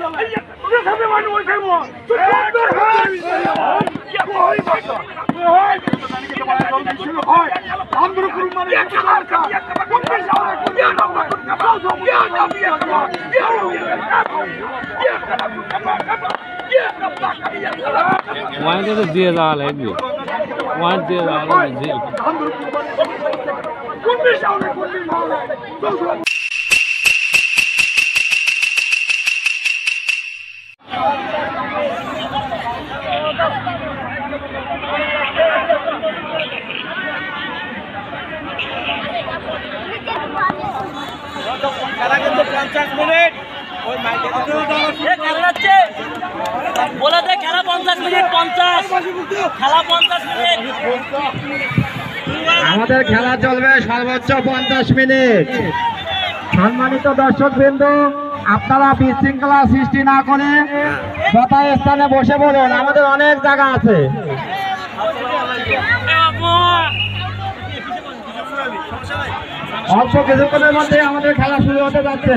তোদের সামনে মানুষ ওই খাইবো তুই সুন্দর ওই বাসা ওই আমরা করু এক কার কা কোন পেশা কোন না কোন কাপড় সব না না না না ওয়াইনটা তো দিয়ে দেওয়া লাগবে ওয়াইন দিয়ে দেওয়া লাগবে কোন পেশা কোন পেশা বলে দে খেলা পঞ্চাশ মিনিট পঞ্চাশ খেলা পঞ্চাশ মিনিট আমাদের খেলা চলবে সর্বোচ্চ পঞ্চাশ মিনিট। সম্মানিত দর্শক বিন্দু আপনারা বিশৃঙ্খলা সৃষ্টি না করে যথাস্থানে বসে পড়ুন আমাদের অনেক জায়গা আছে। অল্প কিছুক্ষণের মধ্যে আমাদের খেলা শুরু হতে যাচ্ছে।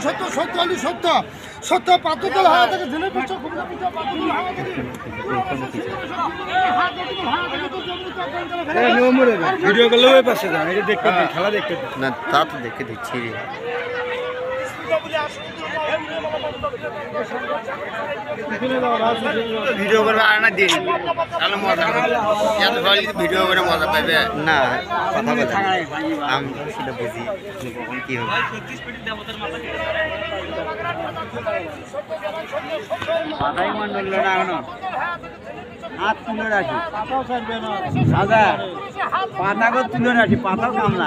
সত্য সত্য হলি সত্য সত্য পাত্রদল হাওয়া থেকে পিছ খুবলে পিছ পাত্রদল হাওয়া থেকে ভিডিও করলে ওই পাশে যান এটা দেখতে খেলা দেখতে না তা তো দেখে দিচ্ছি। রে ভিডিও করবে আর না দিন। তাহলে মজা এত ভালো ভিডিও করে মজা পাবে না, কথা বলে আমি সেটা বুঝি। কখন কি হবে? মাথায় মন ধরলো না হাত তুলে রাখি। পাতা করে তুলে রাখি পাতাও কামলা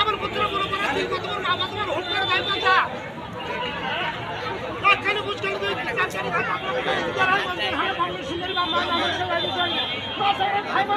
আমার পুত্র বড় বড় দিন কত বড় মা বাবা হুট করে যাই পান্তা কানে বুঝকাল দুই কাছারি খানা যারা মন্দির হালে বাংলা সুন্দরী বাম্মা নামে সবাই দিছেন মাছের খাইবা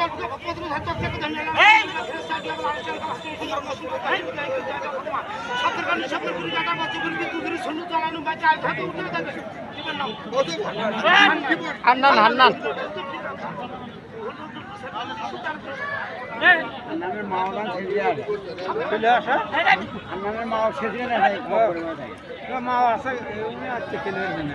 ছাড়া পার্বত থেকে বেলা পার্বত থেকে মাত্র জানি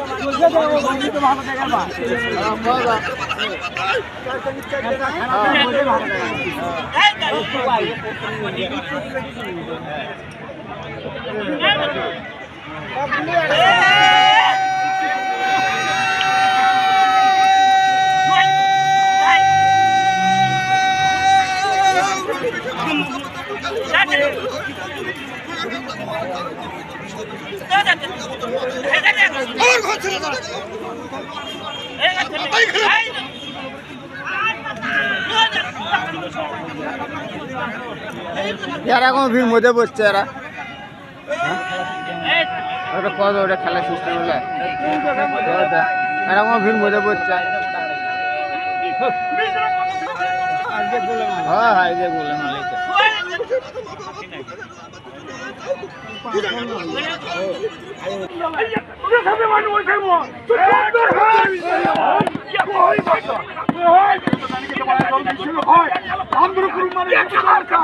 যাচ্ছে পাতা এরা কোনো ভিড় মধ্যে বসছে এরা। ওটা কত ওটা খেলার সিস্টেম হলে? এরা কোনো ভিড় মধ্যে বসছে। হ্যাঁ হ্যাঁ বললাম তোদের সামনে মানুষ ওই খাইবো তুই সুন্দর ওই বাচ্চা ওই আন্দোলন করুন একটা মার্কা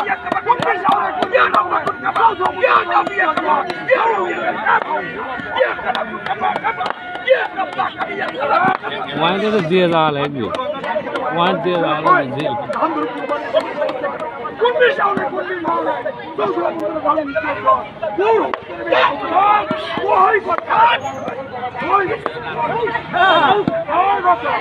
কোন পেশা ওরা কোন দিয়া নাও না কাপাও তো দিয়া দেওয়া লাগবে ওয়াইন দিয়ে দেওয়া লাগবে জেল কোন পেশা ওরা কোন পেশা ওরা দশ বছর ভালো নিতে ওই কথা ওই ওই কথা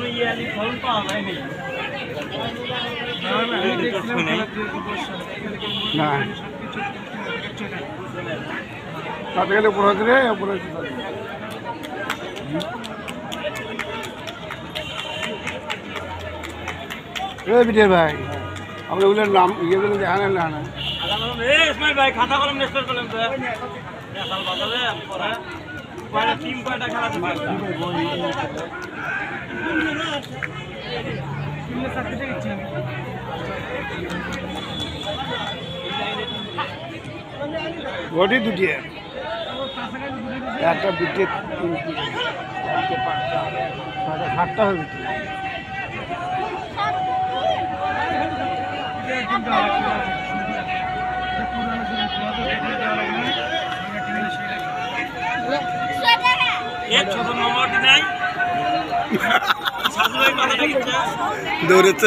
কোনো ইয়ালি ফল পাওয়া যায়নি না তাতে গেলে উপরে হচ্ছে রে উপরে হচ্ছে রে বিজয় ভাই আমরা ওগুলোর নাম ইয়েগুলো দেখা না না। ভাই খাতা কলম নেস্টার কলম তো। বাজারে পরে টিম কয়টা খেলা ঘটি দুটি একটা দুটি সাতটা হয়ে গেছে। এক ছোট নম্বরটি নাই। সাজু ভাই কথা লিখছে দৌড়েছে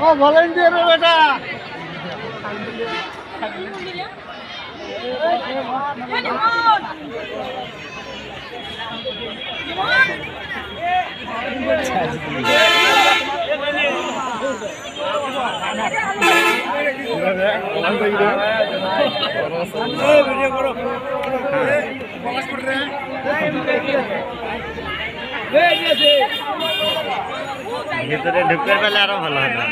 ও ভলেন্টিয়ার বেটা। ভিতরে ঢুকতে পেলে আরও ভালো হতো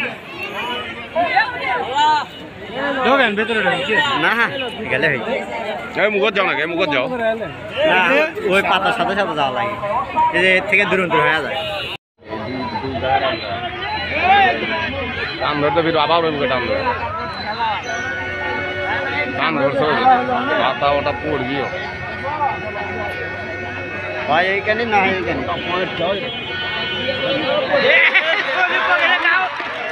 ঢোকেন ভেতরে না গেলে হই এই মুখত যাও না গে মুখত যাও। না ওই পাতার সাথে সাথে যাওয়া লাগে। এই যে এর থেকে দূরন্ত হয়ে যায়। টান ধরতে ফির আবার ওই মুখে টান ধরে। টান ধরছে পাতা ওটা পড়বিও হয় এইখানে না হয় এইখানে।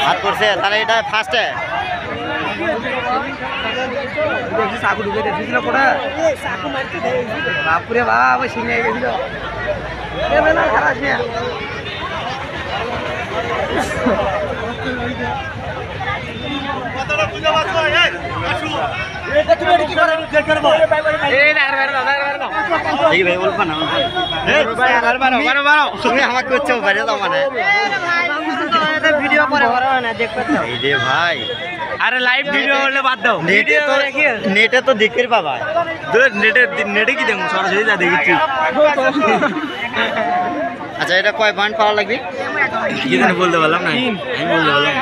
হাত পড়ছে তাহলে এটা ফার্স্টে চাকু ঢুকে দেখেছিল পড়ে বাপুরে বাপ ওই সিনে গেছিল খারাপ আরে লাইভ ভিডিও হলে বাদ দাও নেটে তো নেটে তো দেখতে পাবা নেটে নেটে কি দেখুন সরাসরি যা দেখেছি আচ্ছা এটা কয় পয়েন্ট পাওয়া লাগবে? কি বলতে পারলাম না। আমি বলতে পারলাম?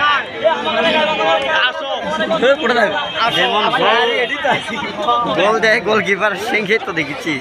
যেমন গোল গোল দেয় গোলকিপার সিংহে তো দেখেছি।